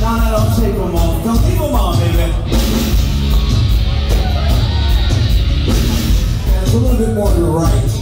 Now I don't take them off. Don't leave them on, baby. It's a little bit more to the right.